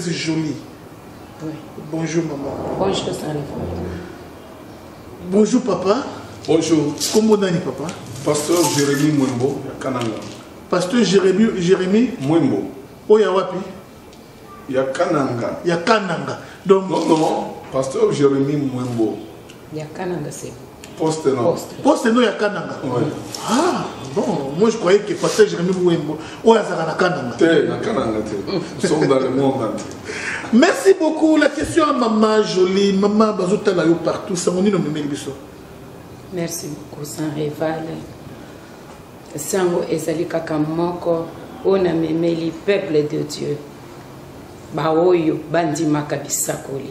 C'est joli. Oui. Bonjour maman. Bonjour Sarif. Bonjour papa. Bonjour, Comment nani papa? Pasteur Jérémy Mwembo ya Kananga. Pasteur Jérémy, Jérémy? Mwembo oya wapi? Ya Kananga. ya Kananga. Donc Non, non, pasteur Jérémy Mwembo. Yakananga c'est Poste non. poste. poste no ya Kananga. Ouais. Ah bon, moi je croyais que pasteur Jérémy zaka na Kananga. Te, na Kananga te. Nous sommes dans le monde entier. Merci beaucoup. La question à maman jolie, maman bazotala yo partout. Sangoni no memeli biso. Merci beaucoup sans rival. Sango ezali kaka moko oyo namemeli peuple de Dieu baoyo bandimaka bisakoli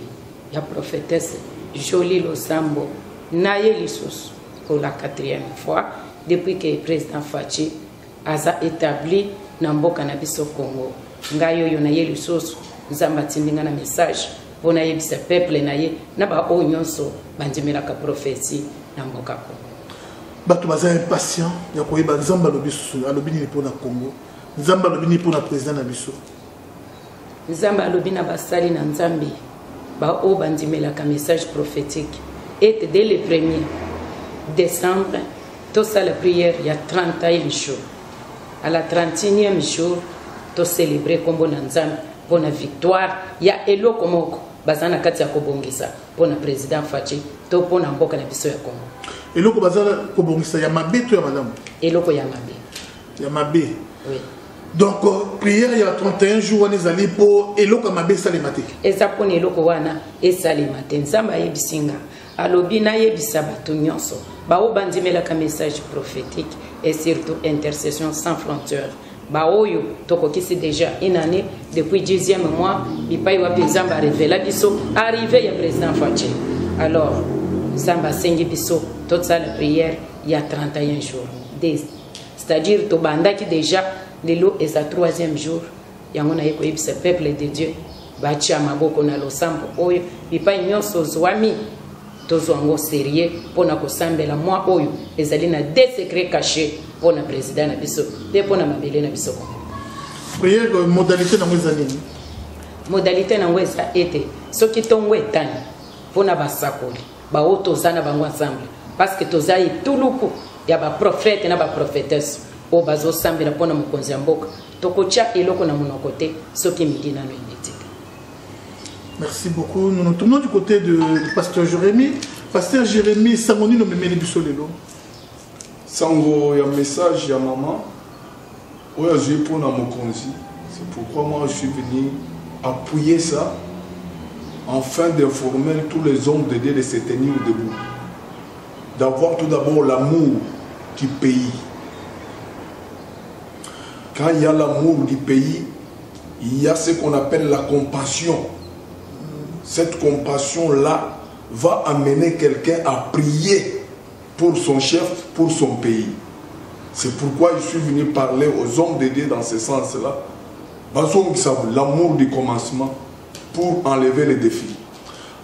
ya prophétesse Jolie Losambo na ye lisusu pour la quatrième fois depuis que président Fachi aza établi na mboka na biso Congo. Ngai oyo na ye lisusu nzambe atindi nga na message mpo nayebisa peuple na ye na baoyo nyonso bandimelaka prophétie na mboka Congo. Bato baza impatient ya koyeba nzambe alobi susu alobi nini mpona congo? Nzambe alobi nini mpona président na biso? Nzambe alobi na basali na nzambe baoyo bandimelaka message prophétique ete dès le premier décembre tosala prière ya 31 jour à la 31e jour tocélébre nkombo na nzambe mpo na victoire. Ya eloko moko baza na kati ya kobongisa mpo na président faci to mpo na mboka na biso ya congo eloko baza kobongisa ya mabe to ya malamu eloko ya mabe. Ya mabe. Oui. donc prière ya 31 jour wana ezali mpo eloko ya mabe esalema te eza mpona eloko wana esalema te nzambe ayebisi nga alobi nayebisa bato nyonso baoyo bandimelaka message prophétique et surtout intercession sans frontière baoyo tokokisi déjà une année depuis 10e mois bipai wapi nzambe arevela biso arrivé ya président faci alors nzambe asengi biso tosala prière ya 31 jours. Des- c'est-à-dire tobandaki déjà lelo eza 3e jour yango naye koyebisa peuple de dieu. Batia maboko na losambo oyo bipai nyonso ozwami tozwa yango serie mpona kosambela mwa oyo ezali na de secret caché mpona président na biso mpe mpona mabele na biso. Prière euh, modalité nango eza nini? Modalité nango eza ete soki ntongo etani mpona basakoli baoyo toza na bango ensemble parce que toza etuluku ya baprofete na baprophétesse oyo bazosambela mpona mokonzi ya mboka. Tokotya eloko na monoko te soki midi nano merci beaucoup. Nous nous tournons du côté de, du pasteur jérémy pasteur jérémy sango nini omemeli biso lelo sango ya message ya mama oyo azwi mpona mokonzi. C'est pourquoi moi je suis venu appuyer ça afin d'informer tous les hommes de Dieu de se tenir debout. D'avoir tout d'abord l'amour du pays. Quand il y a l'amour du pays il y a ce qu'on appelle la compassion cette compassion là va amener quelqu'un à prier pour son chef, pour son pays. C'est pourquoi je suis venu parler aux hommes de Dieu dans ce sens-là. L'amour du commencement pour enlever les défis.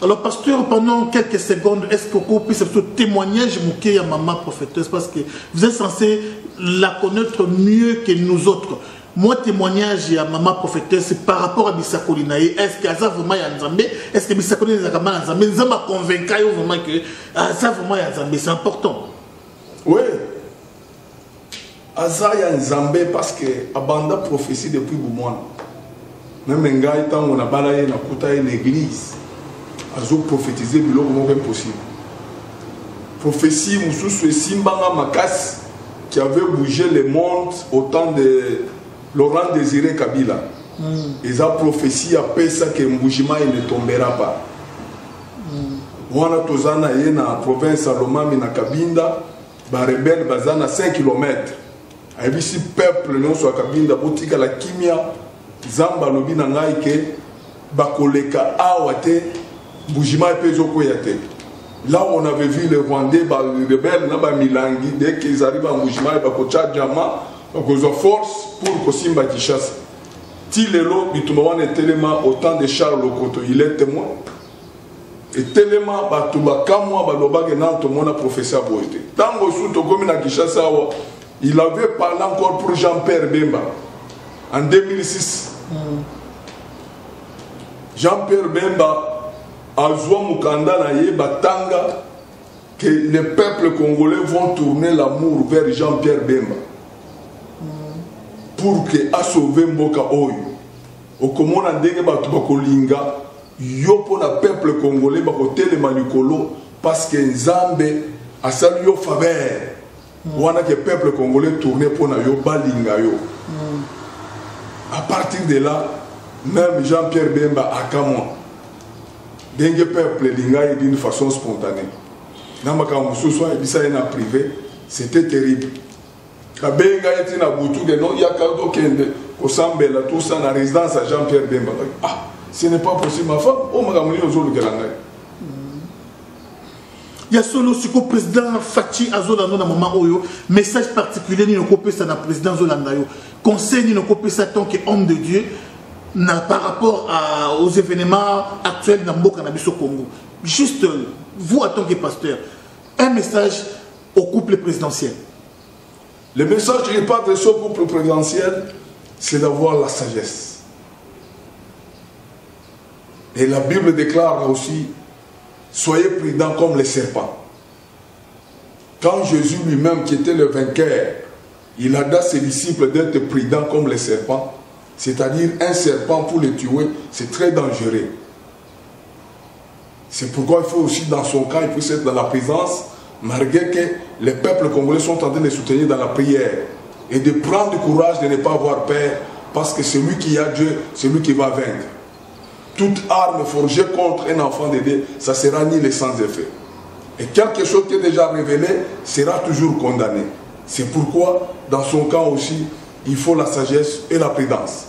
alors pasteur pendant quelques secondes est-ce que vous puisse ce témoignage moqué à maman prophéteuse? Parce que vous êtes censé la connaître mieux que nous autres moi témoignage ya maman prophéteuse c'est par rapport à bisakoli na ye est-ce que aza vraiment ya nzambe? Est-ce que bisakoli ezalaka ma ya nzambe? Nzambe aconvainca yo vraiment que aza vraiment ya nzambe c'est important. Oui. aza ya nzambe parce que abanda prophétie depuis bomwana meme ngai ntango nabala ye nakuta ye na église azoprophétise biloko moko impossible. Prophétie mosusu esimbanga makasi qui avait bougé le monde au temps de laurent désiré kabila. Mm. eza prophétie apesa ke mbugima ne tombera pas. Wana toza na ye na province ya lomami na kabinda barebele baza na 5 km ayebisi peuple nyonso ya kabinda botikala kimia nzambe alobi na ngai ke bakoleka awa te mbugima epe ezokwea te. Là on avait vu les rwandais barebele na bamilangi dès qu'ils arrivent à mbugima bakotya diama bakozwa force pour kosimba kishasa ti lelo bitumba wana etelema au temps de charles lokoto. Il est témoin. Etelema bato bakamwa balobaki nano tomona professeur boye te ntango su tokomi na kishasa awa il avait parlé encore pour jean pierre bemba. En 2006 jean-pierre bemba azwa mokanda na ye batanga que les peuples congolais vont tourner l'amour vers jean-pierre bemba pour que asauve mboka oyo. Okomona ndenge bato bakolinga yo mpo na peuple congolais bakotelema likolo parce que nzambe asali yo faveur. Wana ke peuple congolais tourne mpo na yo balinga yo. À partir de là même jean-pierre bemba akamwa ndenge peuple elinga ye d'une façon spontanée. Na makambo mosusu ayebisa ye na privé c'était terrible abenga ye ntina butu ke no yaka tokende kosambela tout ça na résidence ya jean-pierre bemba. Ah ce n'est pas possible ma femme. O makambo nini ozolukela ngai ya solo sikoyo président faci azolanda na mama oyo message particulier nini okopesa na président azolanda yo. Conseil nini okopesa tant que homme de dieu na, par rapport à, aux événements actuels na mboka na biso congo. Juste vous en tant que pasteur un message au couple présidentiel le message qui part de ce couple présidentiel c'est d'avoir la sagesse et la bible déclare aussi soyez prudents comme les serpents. Quand Jésus lui-même, qui était le vainqueur, il a dit à ses disciples d'être prudents comme les serpents, c'est-à-dire un serpent pour le tuer, c'est très dangereux. C'est pourquoi il faut aussi, dans son cas, il puisse être dans la présence, malgré que les peuples congolais sont en train de soutenir dans la prière. Et de prendre du courage de ne pas avoir peur, parce que celui qui a Dieu, c'est lui qui va vaincre toute arme forgée contre un enfant de Dieu, ça sera ni sans effet. Et quelque chose qui est déjà révélé sera toujours condamné. C'est pourquoi, dans son cas aussi, il faut la sagesse et la prudence.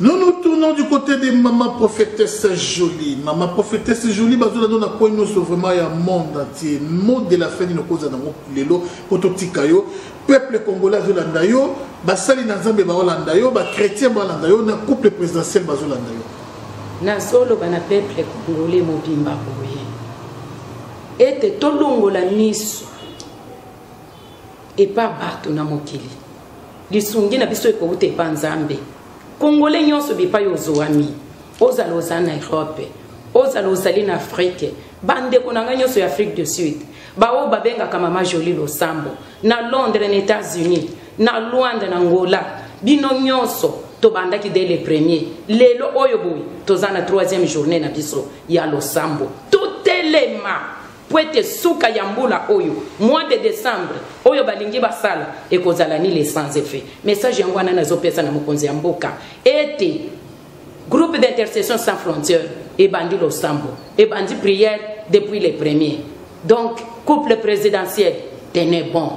Nous nous tournons du côté de maman prophétesse jolie. Maman prophétesse jolie, bazola dona ko nous vraiment ya monde entier. Mot de la fin de nos causes dans lelo pototika yo. Peuple congolais zolanda yo, basali na Nzambe ba olanda yo, ba chrétien ba olanda yo, na couple présidentiel bazolanda yo. nazoloba na peuple congolais mobimba boye ete tolongola miso epa bato na mokili lisungi na biso ekouta epa nzambe congolais nyonso bipai ozwami ozala oza na europe. Ozala ozali na afrike bandeko na ngai nyonso ya afrique du sud baoyo babengaka mama joli losambo. Na londres na états-unis na lwanda na ngola bino nyonso tobandaki dès le premier. Lelo oyo boye toza na troisième journée na biso ya losambo. Totelema po ete suka oyo. Mois de décembre oyo balingi basala ekozala ni le sans effet. Message yango wana nazopesa na mokonzi ya mboka. Ete groupe d'intercession sans frontière ebandi losambo. Ebandi prière depuis le premier donc couple présidentiel tenez bon.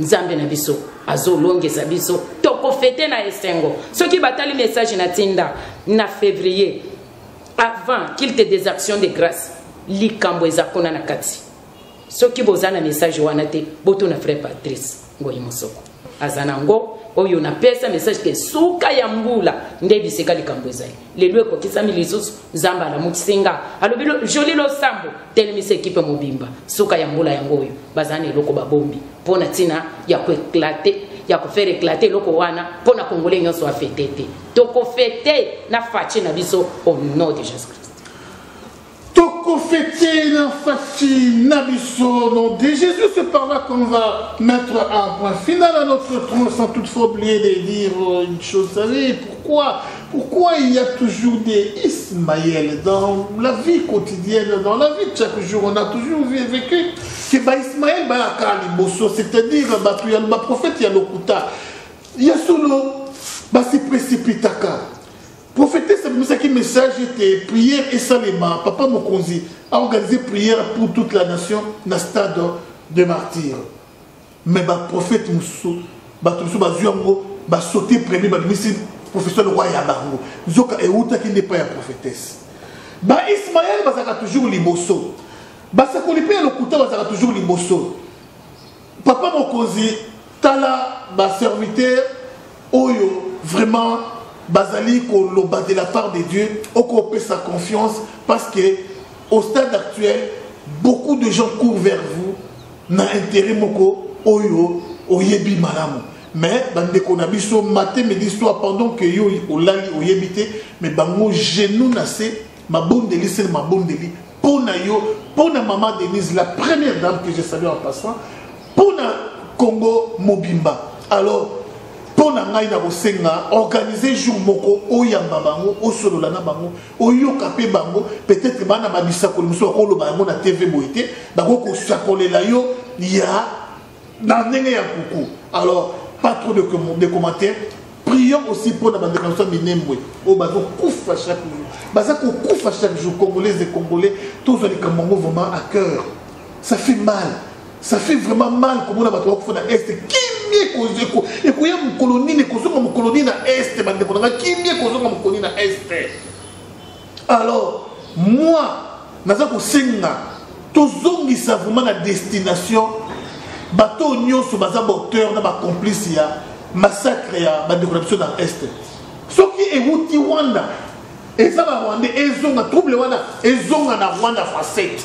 Nzambe na biso azolongesa biso. Tokofete na esengo. Soki batali message na tinda na février avant qu'il te des actions de grâce likambo eza kuna na kati. Soki boza na message wana te botuna frère patrice ngoyi mosoko. Aza nango oyo napesa message ke suka ya mbula nde bisika likambo ezali. Lelo ekokisami lisusu nzambe alamukisi nga. Alobi joli losambo telemisa ekipe mobimba. Suka ya mbula yango oyo baza na eloko babombi. Mpo na ntina ya koeklate ya kofere eklate eloko wana mpo na kongole nyonso afete te. Tokofete na faci na biso au nom de jésus christ de jésus? C'est par là qu'on va mettre un point final à notre tronc sans toutefois oublier de dire une chose vous savez pourquoi pourquoi il y a toujours des Ismaël dans la vie quotidienne, dans la vie de chaque jour On a toujours vécu que bah, Ismaël, bah, c'est-à-dire bah, il y a le prophète, il y a le Kuta. Il y a solo, bah, c'est précipitaka. Prophétesse, c'est un message était prière et salema. Papa Mokonzi a organisé prière pour toute la nation dans le stade de martyrs. Mais bah, prophète Moussou, bah, ça, bah, bah, sauter premier, bah, professeur roi ya bango nzoka eutaki nde epai ya prophétesse baismaele bazalaka toujours liboso basakoli ya lokuta bazalaka toujours liboso papa mokonzi tala baserviteur oyo vraiment bazali koloba de la part de dieu. Okopesa confiance parce que au stade actuel beaucoup de gens courent vers vous na intérêt moko oyo oyebi malamu. Mais bandeko na biso matin midi soir pendant que yo olali oyebi mais bango genou na se mabondeli sele mabondeli. Mpo na yo mpo na denise la première dame que je salue en passant mpo na congo mobimba. Alors mpo na ngai na kosenga organise jour moko oyamba bango osolola na bango oyoka mpe bango. Peut-être bana babisakoli mosusu bakoloba yango na tv boye te bakokosakolela yo ya na ndenge ya kuku. Alors pas trop de, de commentaires. Prions aussi pour la bandeko so minembwe. Oyo bazokufa chaque jour. Baza kokufa chaque jour congolaises et congolais. Tozwa likambo yango vraiment à cœur. Ça fait mal ça fait vraiment mal komona bato bakufa na este kimie ekoya mokolo nini ekozonga mokolo nini na este bandeko nanga kimie ekozonga mokolo nini na este alors moi naza kosenga tozongisa vraiment na destination. Bato nyonso baza baauteur na bacomplice ya massacre ya bandeko na biso na este soki ewuti rwanda eza barwandais ezonga trouble wana ezonga na rwanda facette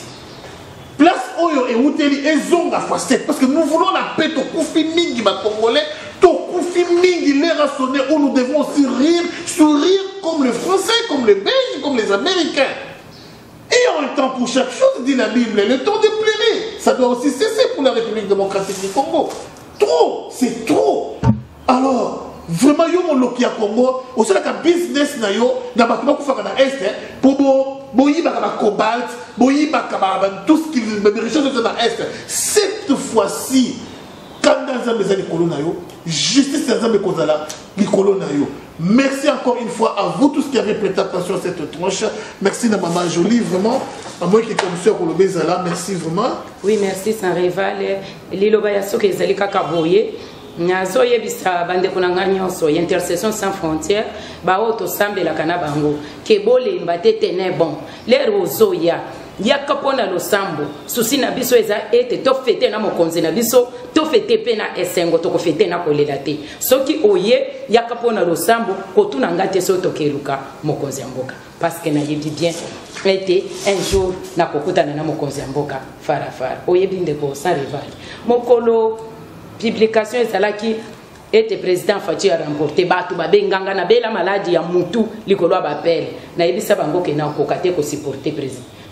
place oyo ewuteli ezonga facette parce que nous voulons la paix. Tokufi mingi bacongolais. Tokufi mingi. L'air a sonné où nous devons aussi rire. Sourire comme les français comme les belges comme les américains. Et un temps pour chaque chose dit la bible le temps de plaider ça doit aussi cesser pour la république démocratique du congo. Trop c'est trop. Alors vraiment yo moloki ya congo osalaka business na yo na bato bakufaka na este mpo boyibaka bacobalt boyibaka tout ce qui richesse eza na este cette fois-ci kanda nzambe eza likolo na yo justice ya nzambe ekozala likolo na yo. Merci encore une fois à vous tous qui avez prêté attention à cette tranche. Merci na maman jolie vraiment. À moi qui commission koloba ezala merci vraiment. Oui merci sans rival liloba ya soki ezali kaka boye nazoyebisa bandeko na ngai nyonso intercession sans frontière baoyo tosambelaka na bango. Ke bolemba te tene bon. Lere ozoya. Yaka mpo na losambo. Susi na biso eza ete tofete na mokonzi na biso tofete mpe na esengo tokofete na kolela te. Soki oye yaka mpo na losambo kotuna nga te soki tokeluka mokonzi ya mboka. Parceke nayebi bien ete un jour nakokutana na mokonzi ya mboka farafara oyebi ndeko sans rival mokolo publication ezalaki ete président faci aremporte bato babenganga na bela maladi ya mutu likolo ya bapele. Nayebisa bango ke nakoka te kosupporte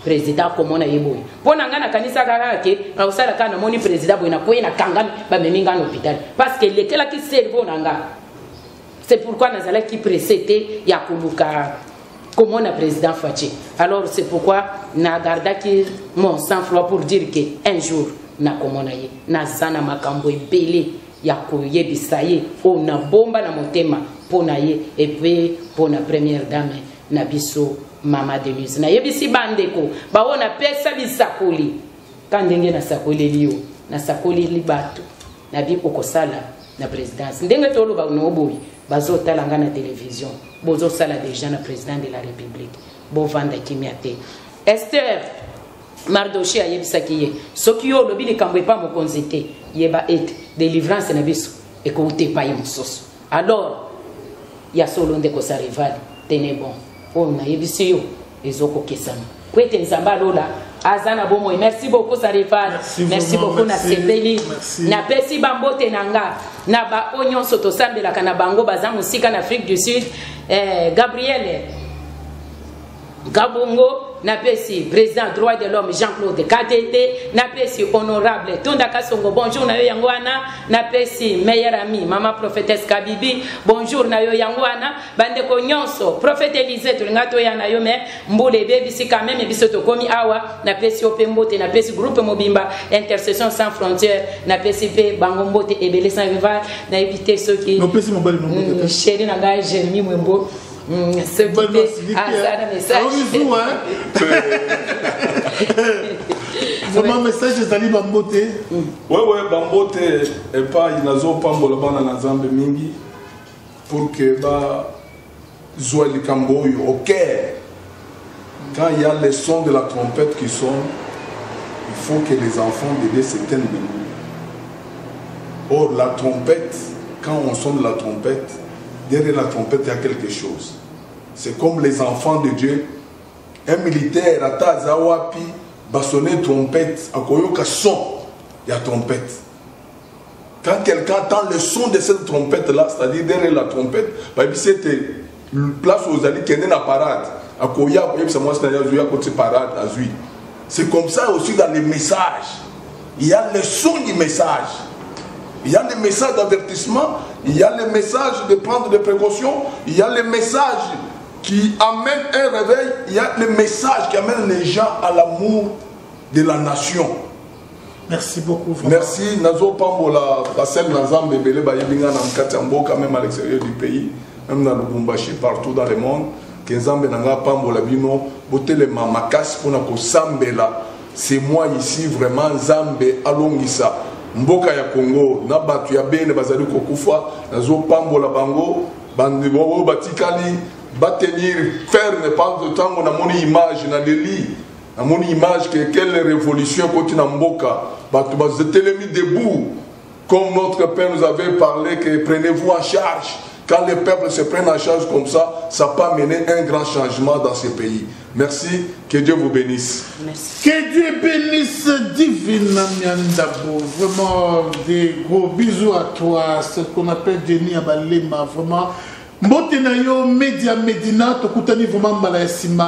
président akomona ye boye. Mpo na ngai nakanisaka kaka ke akosala kaka namoni président boye nakoye nakangami bamemi ngai na hôpital. Parce que elekelaki cerveau na nga. C'est pourquoi nazalaki pressé te ya koluka komona président faci alors c'est pourquoi nagardaki mon sang froid pour dire que un jour nakomona ye. Naza na makambo ebele ya koyebisa ye. Oyo nabomba na motema mpo na ye. Epe mpo na première dame na biso mama denise. Nayebisi bandeko. Baoyo napesa bisakoli. Ka ndenge nasakoleli yo nasakoleli bato nabi okosala na présidence. Ndenge toloba no boye bazotala nga na télévision. Bozosala déjà na président de la république. Bovanda kimia te ester mardoche ayebisaki ye. Soki yo olobi likambo epa mokonzi te yeba ete délivrance na biso ekouta epai mosusu. Alors ya solo ndeko sa rivale tene bon. Oyo nayebisi yo ezokokesama po ete nzambe alola aza na bomoi. Merci beaucoup sa rivale merci beaucoup nasepeli napesi bambote na nga. Na baoyo nyonso tosambelaka na bango baza mosika na afrique du sud. Eh, gabriel kabongo napesi président droit de l'homme jean-claude kadete napesi honorable tunda kasongo bonjour na yo yango wana napesi meilleur ami mama prophétesse kabibi. Bonjour na yo yango wana bandeko nyonso prophète élise tolinga toya na yo me mbula ebebisi quand même biso tokomi awa. Napesi yo mpe mbote napesi groupe mobimba. Intercession sans frontière napesi mpe bango mbote ebele sans rival. Nayebi te soki sheri na ngai jérémi mwembo vraiment message ezali bambote wewe bambote epai nazopambola bana na nzambe mingi pour que bazwa likambo oyo au cœur quand il y a les sons de la trompette qui sonnent il faut que les enfants bébés s'éteignent de nous or la trompette quand on sonne la trompette derrière la trompette il y a quelque chose c'est comme les enfants de Dieu. Un militaire ata aza wapi basonne trompette akoyoka son ya trompette quand quelqu'un entend le son de cette trompette-là, c'est-à-dire derrière la trompette, bah, c'était place aux alliés qui est la parade. C'est comme ça aussi dans les messages. Il y a le son du message. Il y a les messages d'avertissement, il y a les messages de prendre des précautions, il y a les messages qui amènent un réveil, il y a les messages qui amènent les gens à l'amour de la nation. Merci beaucoup. Vraiment. Merci. Nazo Pambola, Bassel Nazam, Bébélé, Bayebinga, Namkatiambo, quand même à l'extérieur du pays, même dans le Bumbashi, partout dans le monde. Kenzambe Nanga Pambola Bino, Botele Mamakas, Ponako Sambela. C'est moi ici, vraiment, Zambe Alongisa. Mboka ya Congo, na batu ya bene bazali kokufa, nazo pambola bango, bandi bobo batikali, batenir ferme pendant temps na moni image na leli namoni image que quelle révolution koti na mboka bato bazetelemi debout comme notre père nous avait parlé que prenez-vous en charge quand les peuples se prennent en charge comme ça, ça peut amener un grand changement dans ce pays. Merci, que Dieu vous bénisse. Merci. Que Dieu bénisse Divine Miandabo. Vraiment, des gros bisous à toi, ce qu'on appelle Jenny Abalema. Vraiment, mbote na yo media medina tokutani vraiment mbala ya nsima